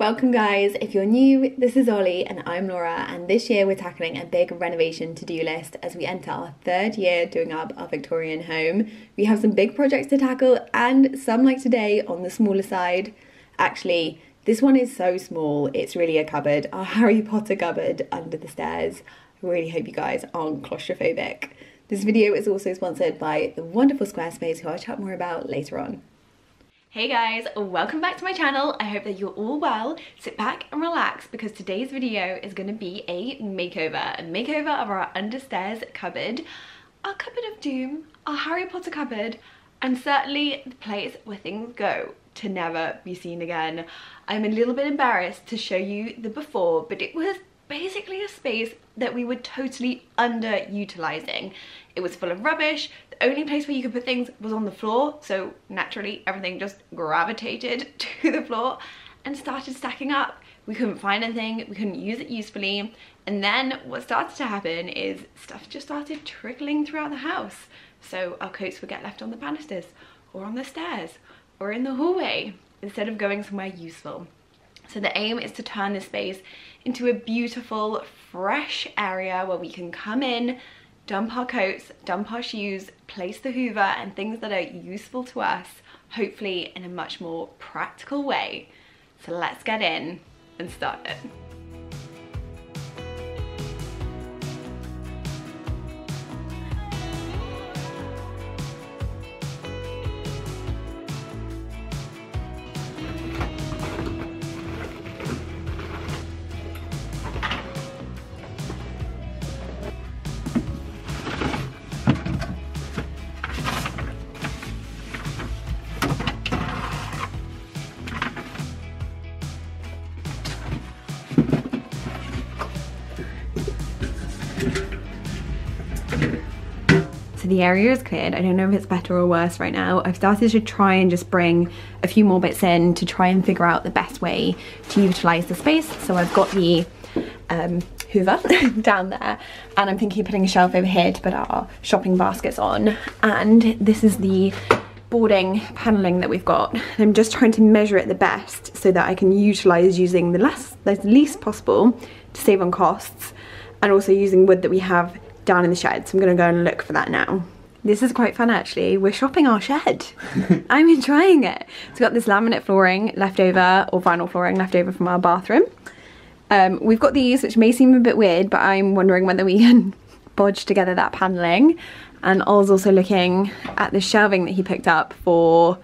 Welcome guys, if you're new, this is Ollie and I'm Laura and this year we're tackling a big renovation to-do list as we enter our third year doing up our Victorian home. We have some big projects to tackle and some like today on the smaller side. Actually, this one is so small, it's really a cupboard, our Harry Potter cupboard under the stairs. I really hope you guys aren't claustrophobic. This video is also sponsored by the wonderful Squarespace who I'll chat more about later on. Hey guys, welcome back to my channel. I hope that you're all well. Sit back and relax because today's video is going to be a makeover. A makeover of our understairs cupboard, our cupboard of doom, our Harry Potter cupboard, and certainly the place where things go to never be seen again. I'm a little bit embarrassed to show you the before, but it was basically a space that we were totally underutilizing. It was full of rubbish. The only place where you could put things was on the floor. So naturally everything just gravitated to the floor and started stacking up. We couldn't find anything, we couldn't use it usefully. And then what started to happen is stuff just started trickling throughout the house. So our coats would get left on the banisters or on the stairs or in the hallway instead of going somewhere useful. So the aim is to turn this space into a beautiful, fresh area where we can come in, dump our coats, dump our shoes, place the hoover and things that are useful to us, hopefully in a much more practical way. So let's get in and start it. The area is cleared. I don't know if it's better or worse right now. I've started to try and just bring a few more bits in to try and figure out the best way to utilize the space. So I've got the um, hoover down there and I'm thinking of putting a shelf over here to put our shopping baskets on. And this is the boarding paneling that we've got. I'm just trying to measure it the best so that I can utilize using the less, the least possible to save on costs and also using wood that we have down in the shed. So I'm gonna go and look for that now. This is quite fun actually. We're shopping our shed. I'm enjoying it. It's got this laminate flooring left over, or vinyl flooring left over from our bathroom. Um, we've got these, which may seem a bit weird, but I'm wondering whether we can bodge together that paneling. And Ol's also looking at the shelving that he picked up for,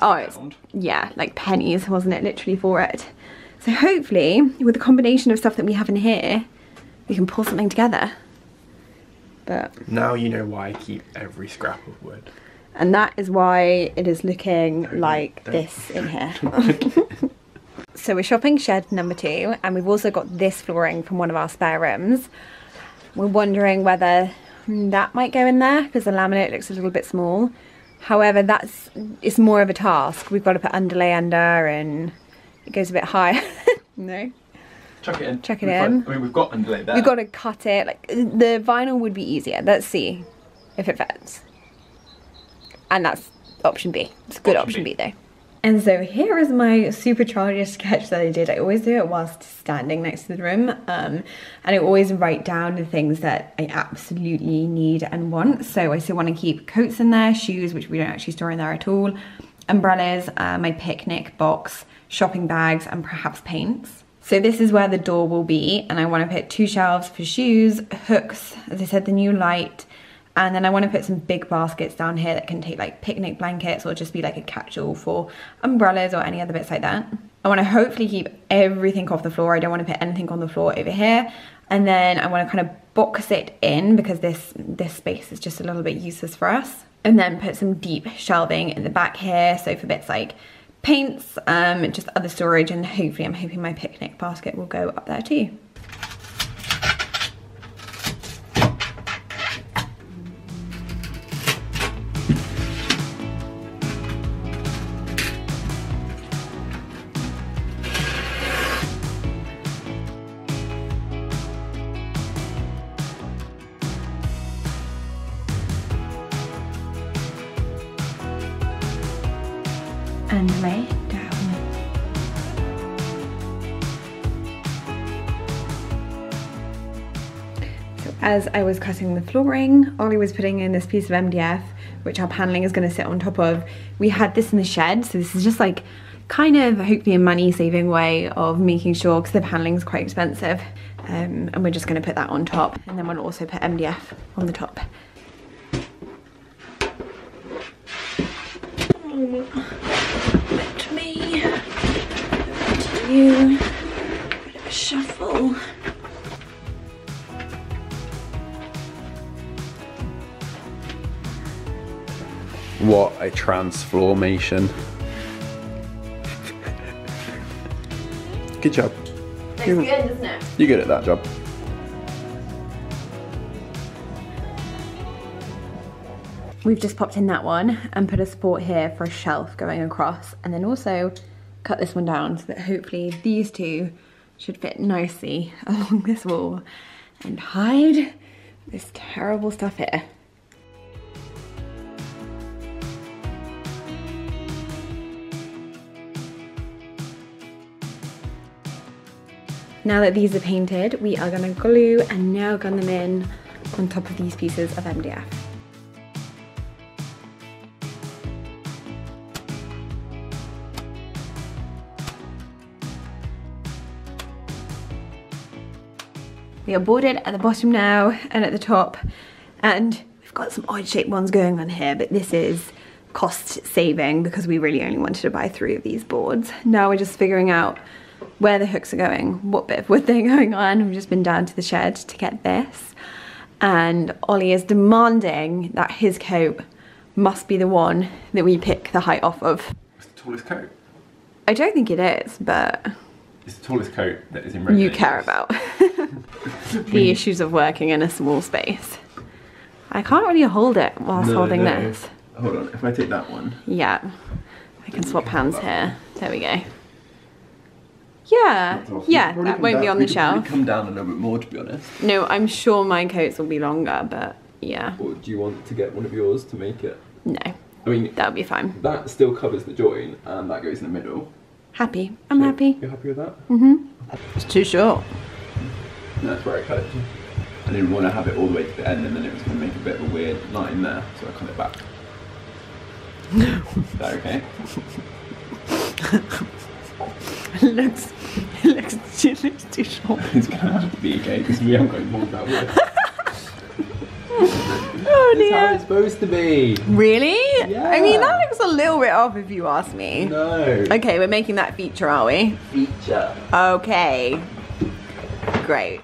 oh, it's, yeah, like pennies, wasn't it, literally for it. So hopefully, with the combination of stuff that we have in here, we can pull something together but now you know why I keep every scrap of wood. And that is why it is looking like this in here. so we're shopping shed number two and we've also got this flooring from one of our spare rooms. We're wondering whether that might go in there because the laminate looks a little bit small. However, that's it's more of a task. We've got to put underlay under and it goes a bit higher. no? Chuck it in. Chuck it we've in. Got, I mean, we've got underlay there. We've got to cut it. Like the vinyl would be easier. Let's see if it fits. And that's option B. It's a good option, option B. B though. And so here is my supercharged sketch that I did. I always do it whilst standing next to the room. Um, and I always write down the things that I absolutely need and want. So I still want to keep coats in there, shoes, which we don't actually store in there at all, umbrellas, uh, my picnic box, shopping bags, and perhaps paints. So this is where the door will be and I want to put two shelves for shoes, hooks, as I said, the new light, and then I want to put some big baskets down here that can take like picnic blankets or just be like a catch-all for umbrellas or any other bits like that. I want to hopefully keep everything off the floor. I don't want to put anything on the floor over here. And then I want to kind of box it in because this, this space is just a little bit useless for us. And then put some deep shelving in the back here. So for bits like paints, um, just other storage, and hopefully I'm hoping my picnic basket will go up there too. As I was cutting the flooring, Ollie was putting in this piece of MDF, which our paneling is gonna sit on top of. We had this in the shed, so this is just like kind of hopefully a money saving way of making sure, because the paneling is quite expensive. Um, and we're just gonna put that on top. And then we'll also put MDF on the top. Let me, you, What a transformation. good job. Looks good, doesn't it? You're good at that job. We've just popped in that one and put a support here for a shelf going across and then also cut this one down so that hopefully these two should fit nicely along this wall and hide this terrible stuff here. Now that these are painted, we are gonna glue and nail gun them in on top of these pieces of MDF. We are boarded at the bottom now and at the top and we've got some odd shaped ones going on here but this is cost saving because we really only wanted to buy three of these boards. Now we're just figuring out where the hooks are going, what bit of wood they're going on. We've just been down to the shed to get this and Ollie is demanding that his coat must be the one that we pick the height off of. It's the tallest coat. I don't think it is, but It's the tallest coat that is in red. you care about the issues of working in a small space. I can't really hold it whilst No, holding no. this. Hold on, if I take that one. Yeah, I can swap hands here. There we go. Yeah, yeah, that won't be on the shelf. come down a little bit more to be honest. No, I'm sure my coats will be longer, but yeah, Or do you want to get one of yours to make it? no, I mean, that'll be fine. that still covers the join and that goes in the middle. Happy. I'm happy. You're happy with that? Mm-hmm. It's too short. And that's where I cut it. I didn't want to have it all the way to the end and then it was going to make a bit of a weird line there, so I cut it back. Is that okay? It looks, it looks, it looks too short. It's going to have to be okay because we haven't got more that wood. Oh That's how it's supposed to be. Really? Yeah. I mean, that looks a little bit off if you ask me. No. Okay, we're making that feature, are we? Feature. Okay. Great.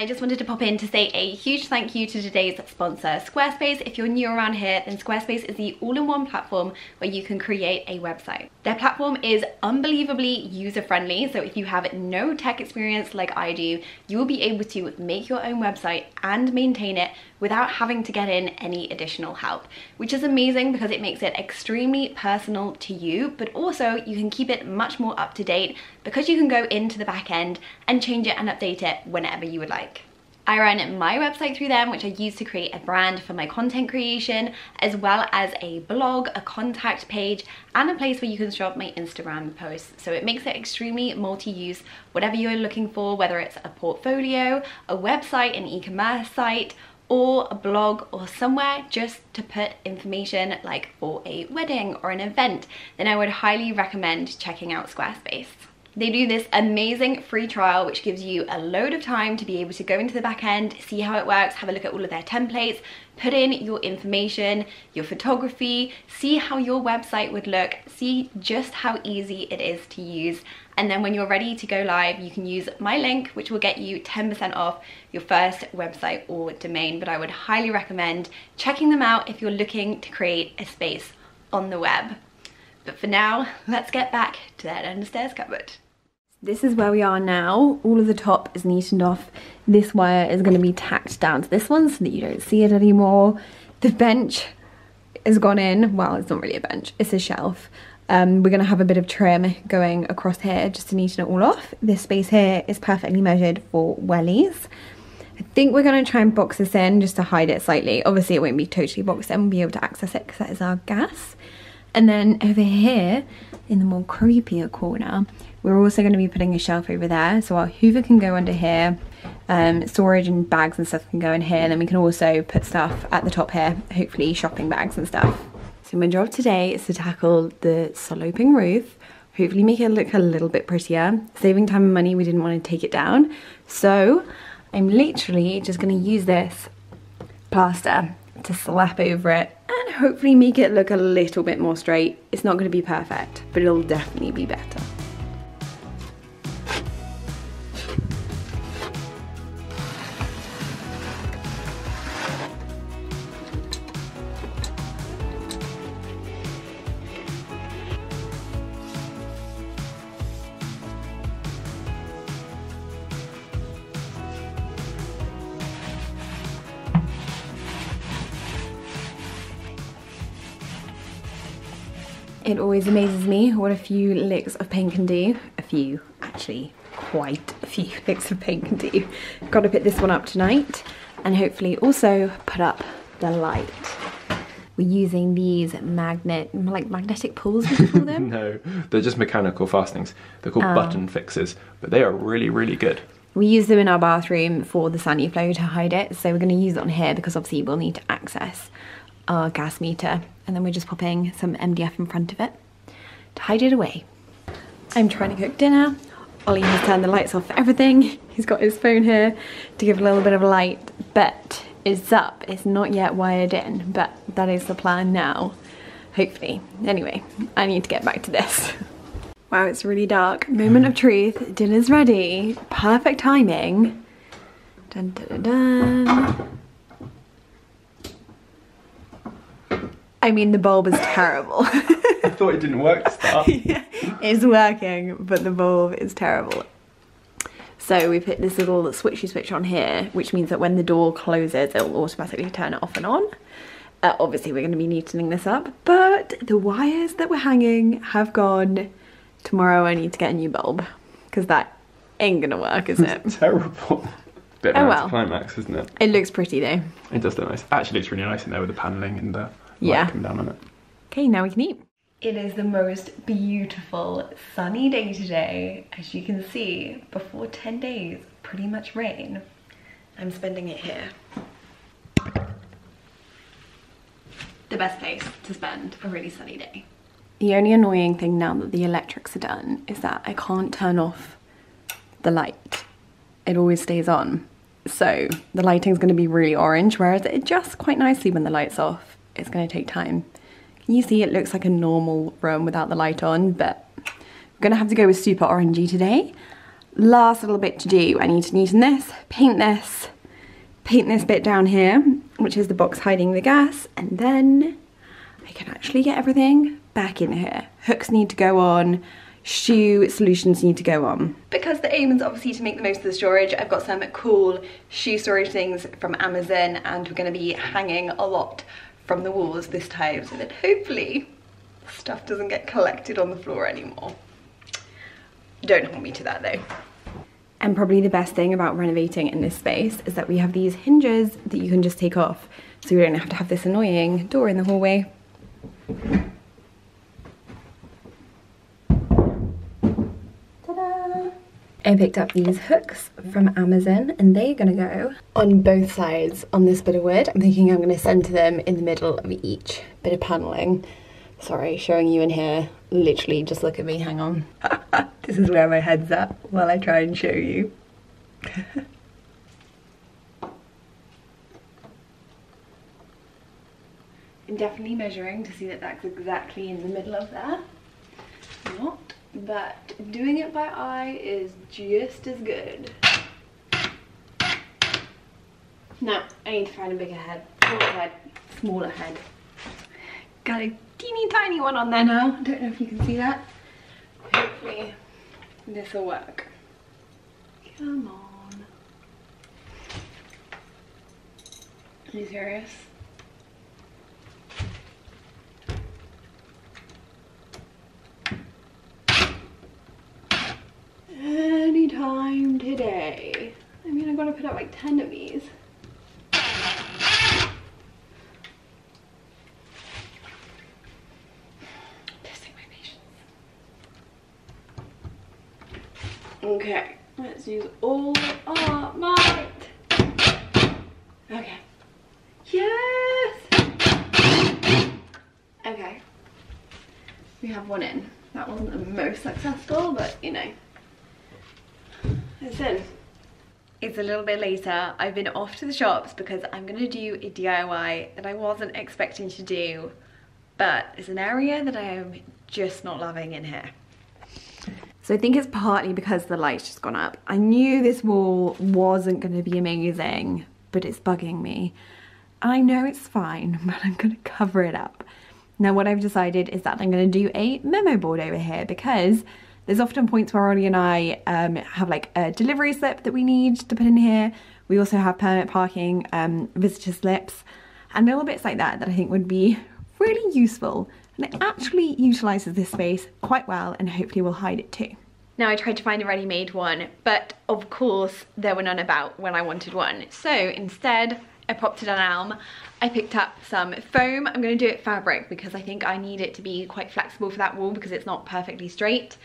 I just wanted to pop in to say a huge thank you to today's sponsor, Squarespace. If you're new around here, then Squarespace is the all-in-one platform where you can create a website. Their platform is unbelievably user-friendly, so if you have no tech experience like I do, you will be able to make your own website and maintain it without having to get in any additional help, which is amazing because it makes it extremely personal to you, but also you can keep it much more up to date because you can go into the back end and change it and update it whenever you would like. I run my website through them, which I use to create a brand for my content creation, as well as a blog, a contact page, and a place where you can shop my Instagram posts. So it makes it extremely multi-use, whatever you're looking for, whether it's a portfolio, a website, an e-commerce site, or a blog or somewhere just to put information like for a wedding or an event, then I would highly recommend checking out Squarespace. They do this amazing free trial which gives you a load of time to be able to go into the back end, see how it works, have a look at all of their templates, put in your information, your photography, see how your website would look, see just how easy it is to use. And then when you're ready to go live, you can use my link, which will get you 10% off your first website or domain. But I would highly recommend checking them out if you're looking to create a space on the web. But for now, let's get back to that under stairs cupboard. This is where we are now. All of the top is neatened off. This wire is going to be tacked down to this one so that you don't see it anymore. The bench has gone in. Well, it's not really a bench, it's a shelf. Um, we're going to have a bit of trim going across here just to neaten it all off. This space here is perfectly measured for wellies. I think we're going to try and box this in just to hide it slightly. Obviously, it won't be totally boxed in. We'll be able to access it because that is our gas. And then over here, in the more creepier corner, we're also going to be putting a shelf over there. So our hoover can go under here. um, storage and bags and stuff can go in here. And then we can also put stuff at the top here, hopefully shopping bags and stuff. So my job today is to tackle the sloping roof, hopefully make it look a little bit prettier. Saving time and money, we didn't want to take it down. So I'm literally just gonna use this plaster to slap over it and hopefully make it look a little bit more straight. It's not gonna be perfect, but it'll definitely be better. Always amazes me what a few licks of paint can do. A few, actually, quite a few licks of paint can do. Got to put this one up tonight and hopefully also put up the light. We're using these magnet, like magnetic pulls, would you call them? no, they're just mechanical fastenings. They're called ah. button fixes, but they are really, really good. We use them in our bathroom for the Saniflo to hide it, so we're going to use it on here because obviously we'll need to access our gas meter, and then we're just popping some MDF in front of it hide it away. I'm trying to cook dinner. Ollie has turned the lights off for everything. He's got his phone here to give a little bit of light, but it's up. It's not yet wired in, but that is the plan now, hopefully. Anyway, I need to get back to this. Wow, it's really dark. Moment of truth. Dinner's ready. Perfect timing. Dun, dun, dun, dun. I mean, the bulb is terrible. I thought it didn't work to start. it's working, but the bulb is terrible. So we put this little switchy switch on here, which means that when the door closes, it'll automatically turn it off and on. Uh, obviously, we're going to be neatening this up, but the wires that were hanging have gone. Tomorrow I need to get a new bulb, because that ain't going to work, is it? Terrible. Bit Oh, well. climax, isn't it? It looks pretty though. It does look nice. Actually, it's really nice in there with the panelling and the Yeah. light coming down on it. Okay, now we can eat. It is the most beautiful sunny day today. As you can see, before 10 days, pretty much rain. I'm spending it here. The best place to spend a really sunny day. The only annoying thing now that the electrics are done is that I can't turn off the light. It always stays on. So the lighting's gonna be really orange, whereas it adjusts quite nicely when the light's off. It's gonna take time. You see it looks like a normal room without the light on, but we're gonna have to go with super orangey today. Last little bit to do, I need to neaten this, paint this, paint this bit down here, which is the box hiding the gas, and then I can actually get everything back in here. Hooks need to go on, shoe solutions need to go on. Because the aim is obviously to make the most of the storage, I've got some cool shoe storage things from Amazon and we're gonna be hanging a lot from the walls this time so that hopefully stuff doesn't get collected on the floor anymore. Don't hold me to that though. And probably the best thing about renovating in this space is that we have these hinges that you can just take off so we don't have to have this annoying door in the hallway. Ta-da! I picked up these hooks from Amazon and they're gonna go on both sides on this bit of wood. I'm thinking I'm gonna center them in the middle of each bit of paneling. Sorry, showing you in here. Literally, just look at me, hang on. this is where my head's at while I try and show you. I'm definitely measuring to see that that's exactly in the middle of there. But doing it by eye is just as good. Now, I need to find a bigger head, smaller head, smaller head. Got a teeny tiny one on there now. I don't know if you can see that. Hopefully this will work. Come on. Are you serious? Anytime today. I mean, I'm gonna put out like 10 of these. Testing my patience. Okay, Let's use all our might. Okay. Yes! Okay. We have one in. That wasn't the most successful, but you know. It's in. It's a little bit later. I've been off to the shops because I'm gonna do a DIY that I wasn't expecting to do, but it's an area that I am just not loving in here. So I think it's partly because the light's just gone up. I knew this wall wasn't gonna be amazing, but it's bugging me. I know it's fine, but I'm gonna cover it up. Now what I've decided is that I'm gonna do a memo board over here because there's often points where Ollie and I um, have like a delivery slip that we need to put in here. We also have permit parking, um, visitor slips, and little bits like that that I think would be really useful. And it actually utilises this space quite well and hopefully will hide it too. Now I tried to find a ready-made one, but of course there were none about when I wanted one. So instead, I popped it on Elm. I picked up some foam. I'm gonna do it fabric because I think I need it to be quite flexible for that wall because it's not perfectly straight.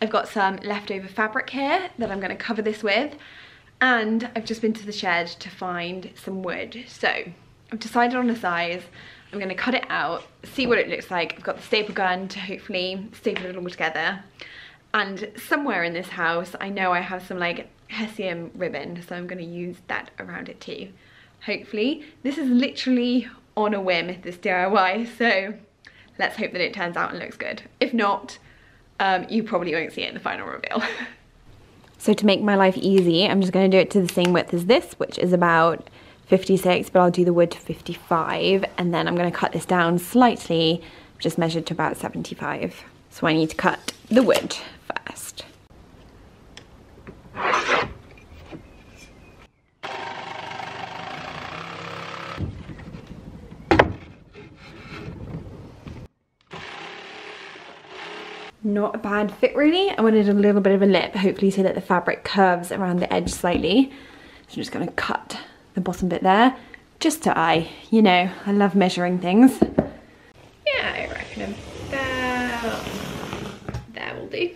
I've got some leftover fabric here that I'm going to cover this with and I've just been to the shed to find some wood. So I've decided on a size. I'm going to cut it out, see what it looks like. I've got the staple gun to hopefully staple it all together. And somewhere in this house, I know I have some like hessian ribbon, so I'm going to use that around it too. Hopefully. This is literally on a whim, this DIY, so let's hope that it turns out and looks good. If not, um, you probably won't see it in the final reveal. so to make my life easy, I'm just gonna do it to the same width as this, which is about 56, but I'll do the wood to 55, and then I'm gonna cut this down slightly, just measured to about 75. So I need to cut the wood first. Not a bad fit really. I wanted a little bit of a lip, hopefully so that the fabric curves around the edge slightly. So I'm just gonna cut the bottom bit there, just to eye. You know, I love measuring things. Yeah, I reckon about that will do.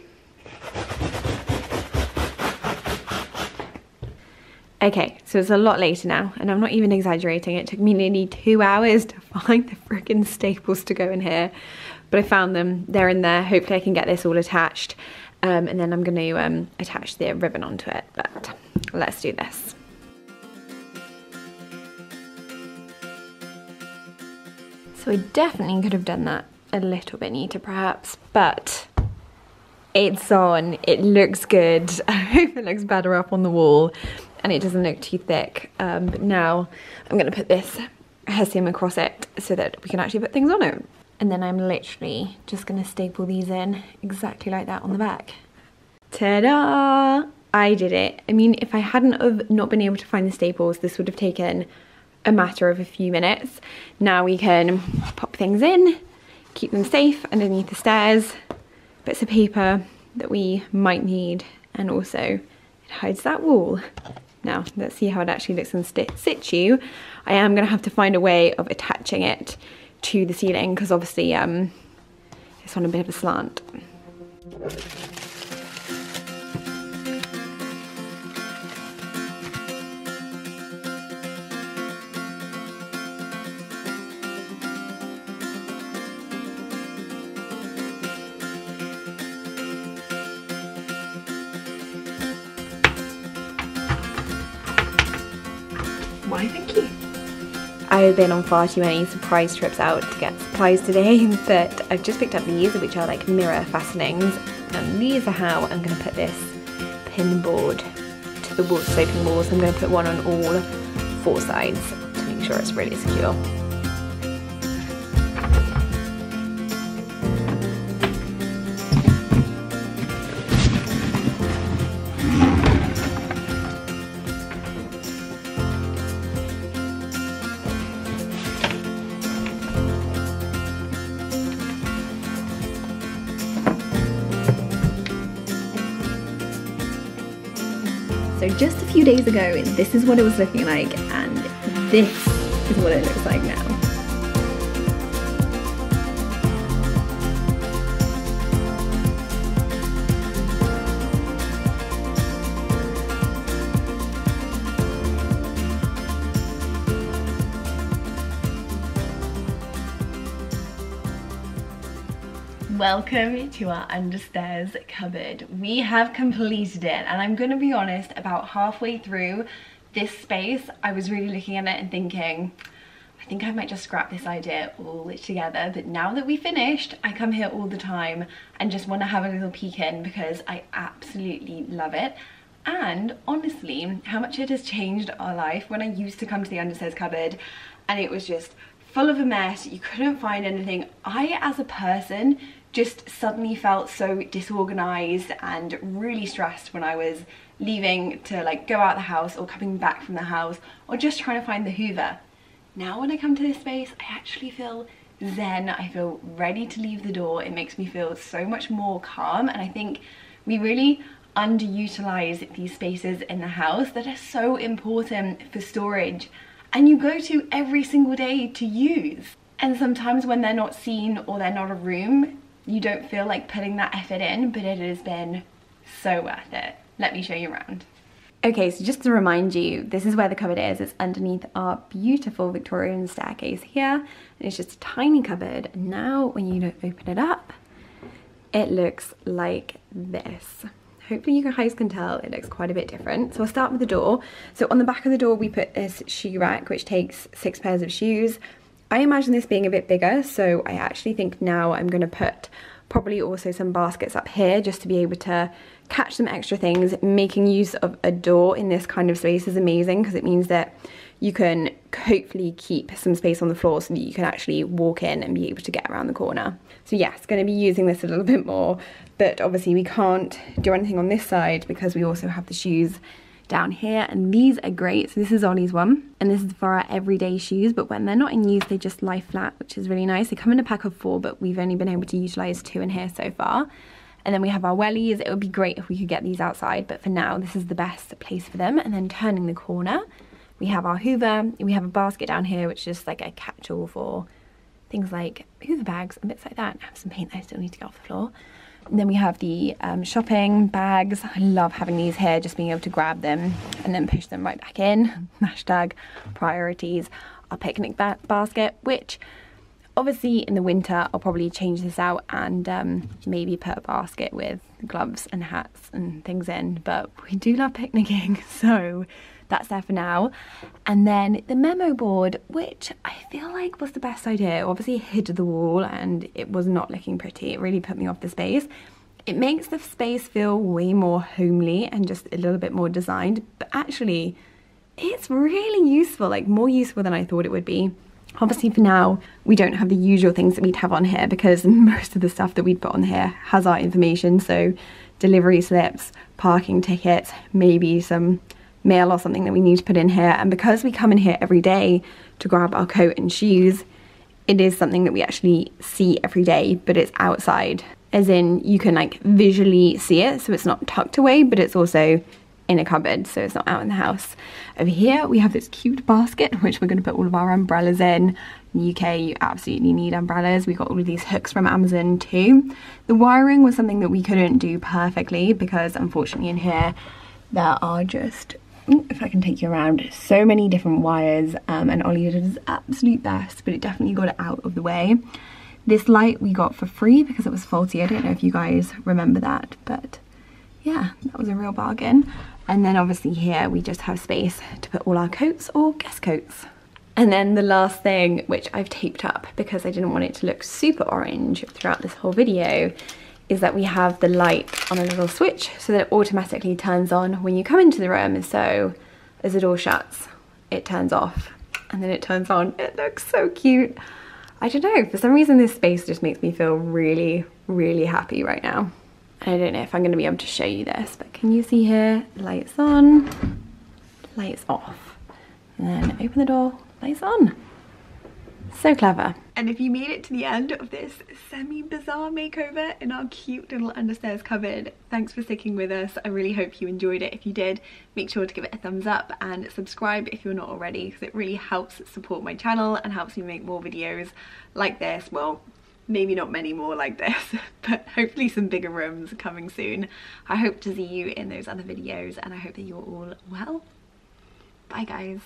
Okay, so it's a lot later now, and I'm not even exaggerating. It took me nearly two hours to find the freaking staples to go in here but I found them, they're in there. Hopefully I can get this all attached. Um, and then I'm going to um, attach the ribbon onto it, but let's do this. So I definitely could have done that a little bit neater perhaps, but it's on, it looks good. I hope it looks better up on the wall and it doesn't look too thick. Um, but now I'm gonna put this hessian across it so that we can actually put things on it and then I'm literally just gonna staple these in exactly like that on the back. Ta-da! I did it. I mean, if I hadn't have not been able to find the staples, this would have taken a matter of a few minutes. Now we can pop things in, keep them safe underneath the stairs, bits of paper that we might need, and also it hides that wall. Now, let's see how it actually looks in situ. I am gonna have to find a way of attaching it to the ceiling because obviously um, it's on a bit of a slant. I've been on far too many surprise trips out to get supplies today, but I've just picked up these, which are like mirror fastenings, and these are how I'm going to put this pin board to the wall sloping walls. I'm going to put one on all four sides to make sure it's really secure. So just a few days ago, this is what it was looking like, and this is what it looks like now. Welcome to our understairs cupboard. We have completed it and I'm gonna be honest, about halfway through this space, I was really looking at it and thinking, I think I might just scrap this idea all together. But now that we finished, I come here all the time and just want to have a little peek in because I absolutely love it. And honestly, how much it has changed our life when I used to come to the understairs cupboard and it was just full of a mess, you couldn't find anything. I, as a person, just suddenly felt so disorganized and really stressed when I was leaving to like go out the house or coming back from the house or just trying to find the hoover. Now when I come to this space, I actually feel zen. I feel ready to leave the door. It makes me feel so much more calm and I think we really underutilize these spaces in the house that are so important for storage and you go to every single day to use. And sometimes when they're not seen or they're not a room, you don't feel like putting that effort in, but it has been so worth it. Let me show you around. Okay, so just to remind you, this is where the cupboard is. It's underneath our beautiful Victorian staircase here. And it's just a tiny cupboard. And now when you open it up, it looks like this. Hopefully you guys can tell it looks quite a bit different. So I'll start with the door. So on the back of the door, we put this shoe rack, which takes six pairs of shoes. I imagine this being a bit bigger, so I actually think now I'm gonna put probably also some baskets up here just to be able to catch some extra things. Making use of a door in this kind of space is amazing because it means that you can hopefully keep some space on the floor so that you can actually walk in and be able to get around the corner. So yes, going to be using this a little bit more, but obviously we can't do anything on this side because we also have the shoes down here and these are great. So this is Ollie's one and this is for our everyday shoes but when they're not in use they just lie flat which is really nice. They come in a pack of four but we've only been able to utilize two in here so far. And then we have our wellies. It would be great if we could get these outside but for now this is the best place for them. And then turning the corner we have our hoover. We have a basket down here which is like a catch-all for things like hoover bags and bits like that. I have some paint that I still need to get off the floor and then we have the um, shopping bags. I love having these here, just being able to grab them and then push them right back in. Hashtag priorities. Our picnic ba basket, which obviously in the winter I'll probably change this out and um, maybe put a basket with gloves and hats and things in. But we do love picnicking, so that's there for now. And then the memo board, which I feel like was the best idea. Obviously hid the wall and it was not looking pretty. It really put me off the space. It makes the space feel way more homely and just a little bit more designed, but actually it's really useful, like more useful than I thought it would be. Obviously for now, we don't have the usual things that we'd have on here because most of the stuff that we'd put on here has our information. So delivery slips, parking tickets, maybe some mail or something that we need to put in here. And because we come in here every day to grab our coat and shoes, it is something that we actually see every day, but it's outside. As in, you can like visually see it, so it's not tucked away, but it's also in a cupboard, so it's not out in the house. Over here, we have this cute basket, which we're gonna put all of our umbrellas in. In the UK, you absolutely need umbrellas. We got all of these hooks from Amazon too. The wiring was something that we couldn't do perfectly because unfortunately in here, there are just if I can take you around, so many different wires um, and Ollie did his absolute best, but it definitely got it out of the way. This light we got for free because it was faulty. I don't know if you guys remember that, but yeah, that was a real bargain. And then obviously here we just have space to put all our coats or guest coats. And then the last thing, which I've taped up because I didn't want it to look super orange throughout this whole video, is that we have the light on a little switch so that it automatically turns on when you come into the room. So as the door shuts, it turns off and then it turns on. It looks so cute. I don't know, for some reason this space just makes me feel really, really happy right now. And I don't know if I'm gonna be able to show you this, but can you see here? Lights on, lights off. And then open the door, lights on. So clever. And if you made it to the end of this semi-bizarre makeover in our cute little understairs cupboard, thanks for sticking with us. I really hope you enjoyed it. If you did, make sure to give it a thumbs up and subscribe if you're not already because it really helps support my channel and helps me make more videos like this. Well, maybe not many more like this, but hopefully some bigger rooms coming soon. I hope to see you in those other videos and I hope that you're all well. Bye guys.